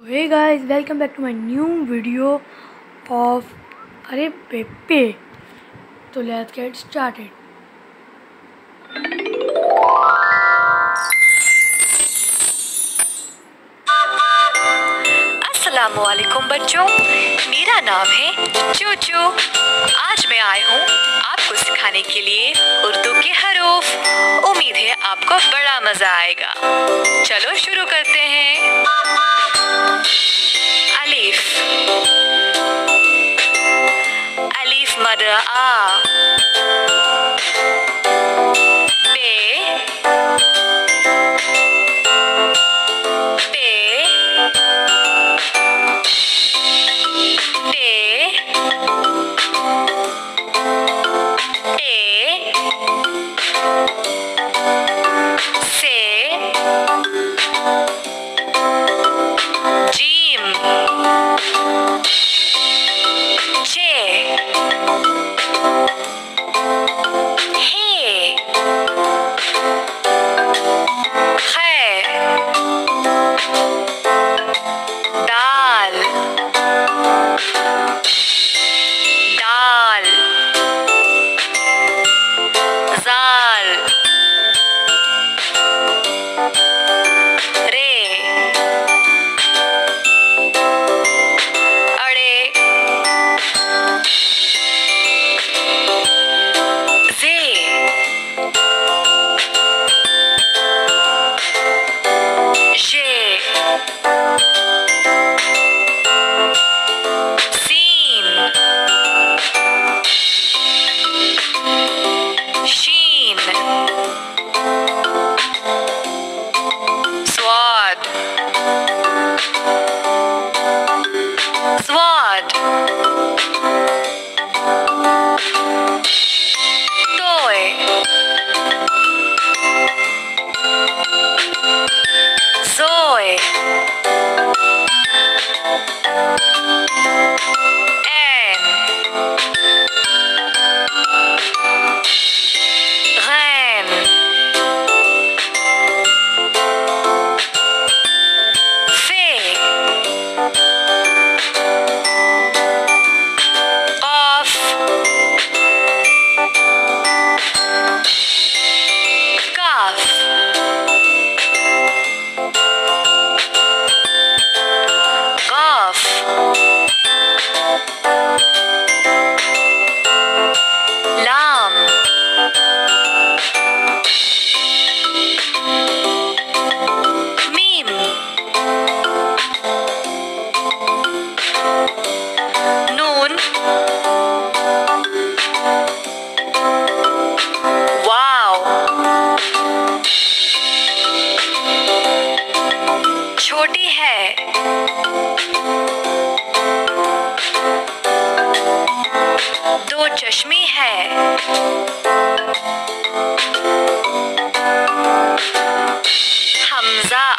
Hey guys welcome back to my new video of अरे पेपे तो लेट्स गेट स्टार्टेड असलकुम बच्चों। मेरा नाम है चूचू। आज मैं आई हूँ आपको सिखाने के लिए उर्दू के हरूफ। उम्मीद है आपको बड़ा मज़ा आएगा। चलो शुरू करते हैं। अलीफ। अलीफ मदर। आ Cause I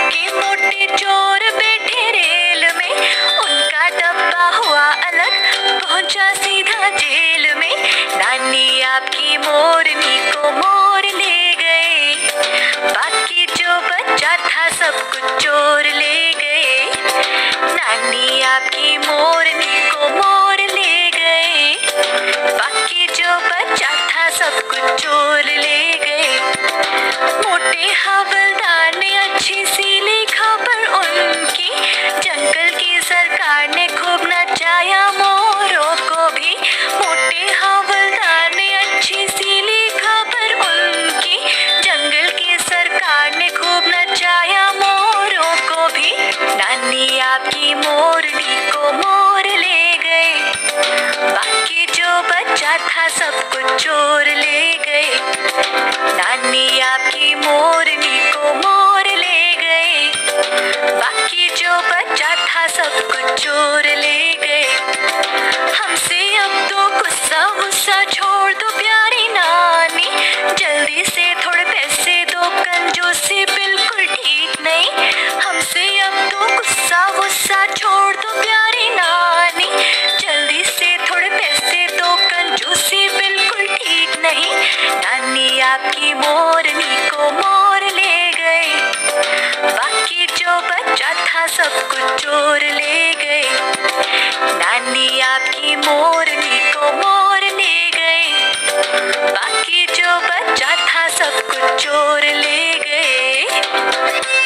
की मोटी चोट ने खूब नचाया, मोरों को भी। मोटे हवलदार ने अच्छी सी ली खबर उनकी। जंगल की सरकार ने खूब नचाया, मोरों को भी। नानी आपकी मोरनी को मोर ले गए। बाकी जो बच्चा था, सब कुछ चोर चोर ले गए।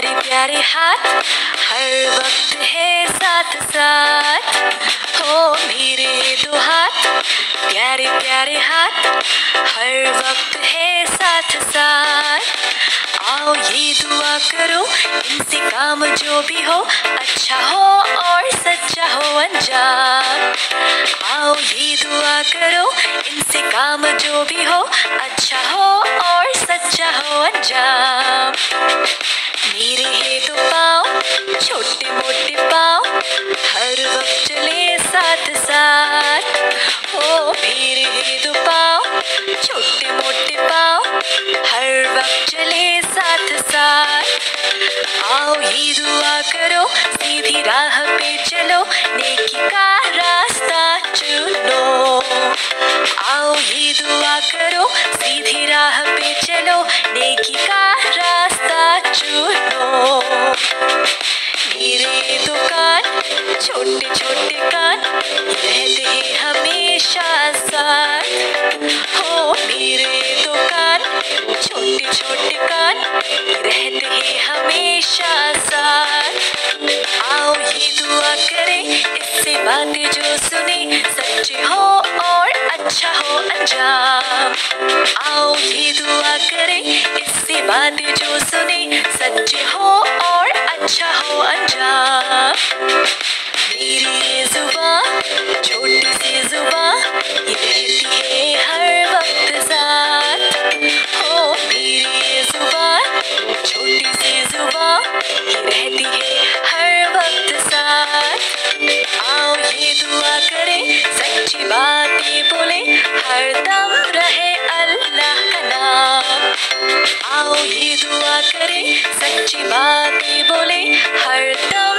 प्यारे प्यारे हाथ, हर वक्त है साथ साथ। हो मेरे दो हाथ, प्यारे प्यारे हाथ, हर वक्त है साथ साथ। आओ ये दुआ करो, इनसे काम जो भी हो अच्छा हो और सच्चा हो अंजाम। आओ ये दुआ करो, इनसे काम जो भी हो अच्छा हो और सच्चा हो अंजाम। मेरे तो पाओ, छोटे मोटे पाओ, हर वक्त चले साथ साथ। ओ, मेरे है तो पाओ, छोटे मोटे पाओ, हर वक्त चले साथ साथ। आओ ही दुआ करो, सीधी राह पे छोटे छोटे कान रहते हैं हमेशा साथ। हो मेरे दुकान छोटे छोटे कान, रहते हैं हमेशा साथ। आओ ये दुआ करें, इससे बातें जो सुने, सच्चे हो और अच्छा हो अंजाम। आओ ये दुआ करें, इससे बातें जो सुने, सच्चे हो और अच्छा हो अंजाम। जुबा सी जुबा हर वक्त जुबा सी जुबा हर वक्त आओ दुआ सच्ची बोले हर दम रहे आओ ये दुआ करें, सच्ची बातें बोले, हर दम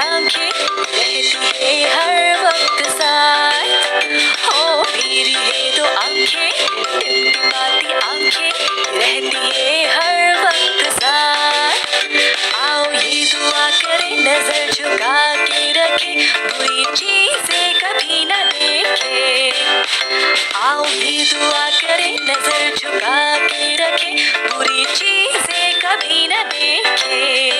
आँखें, रहती है हर वक्त साथ। हो मेरी आँखें दिल आँखें, रहती है हर वक्त साथ। आओ ये दुआ करें, नज़र झुका के रखे बुरी चीज़ें कभी न देखे। आओ ये दुआ करें, नज़र झुका के बुरी चीज़ें कभी ना देखे।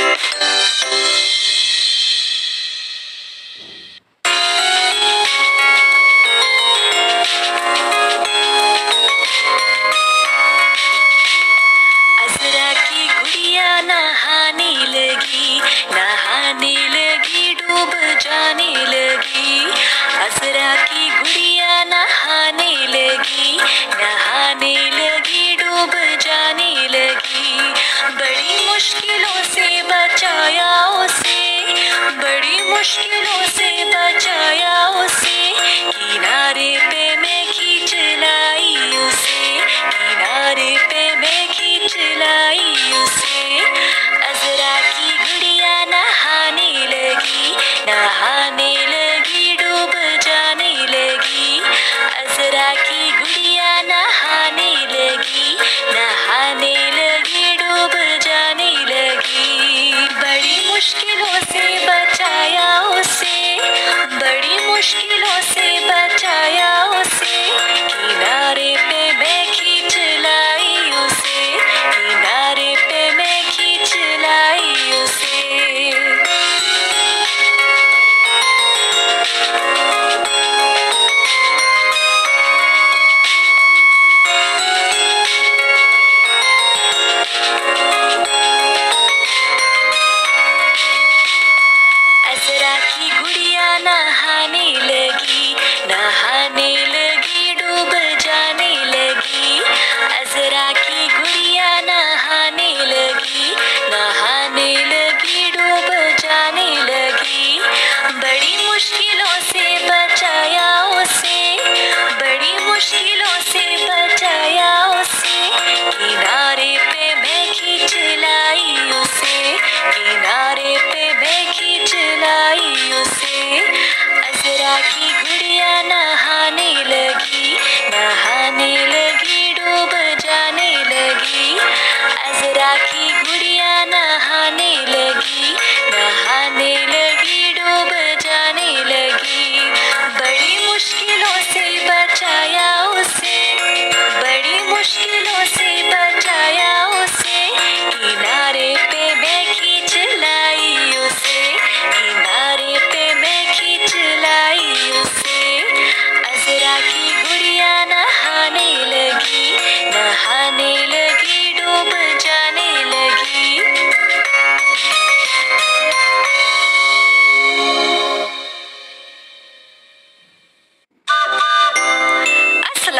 Yeah.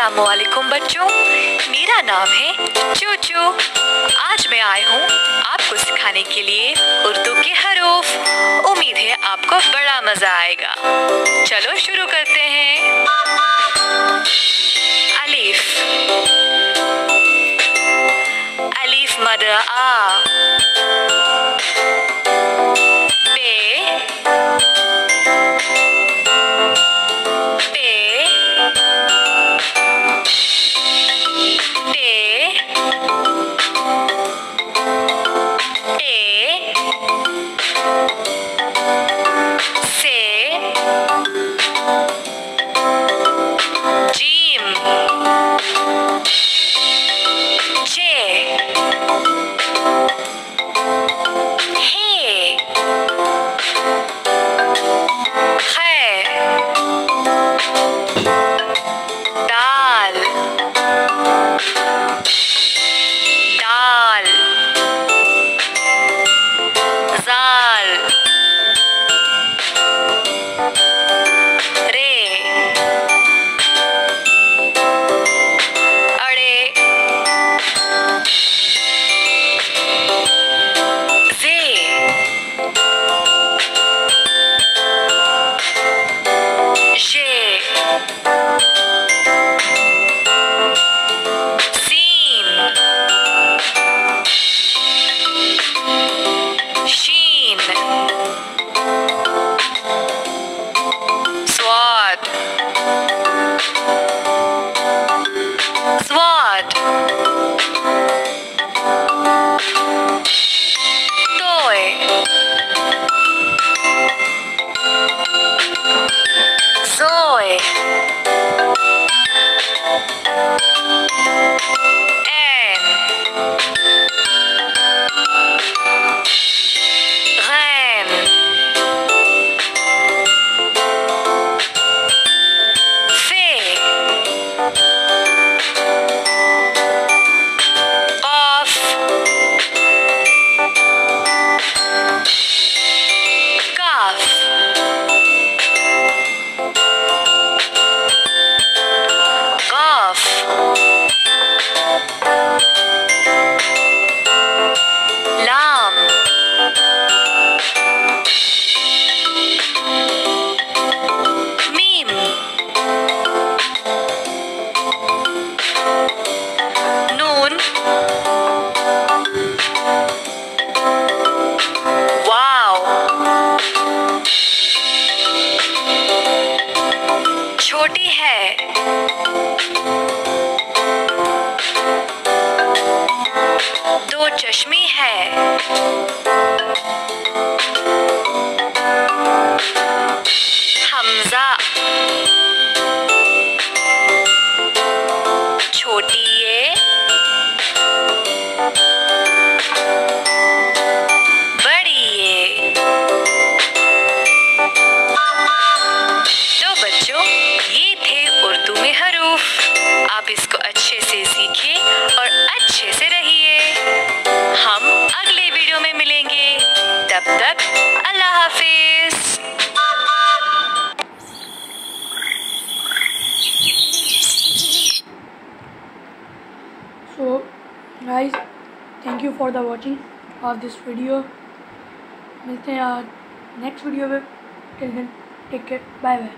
असलकुम बच्चों। मेरा नाम है चूचू। आज मैं आई हूँ आपको सिखाने के लिए उर्दू के हरूफ। उम्मीद है आपको बड़ा मज़ा आएगा। चलो शुरू करते हैं। अलीफ। अलीफ मदर। आ छोटी है। दो चश्मी है। For the watching of this video मिलते हैं नेक्स्ट वीडियो में. Take care bye bye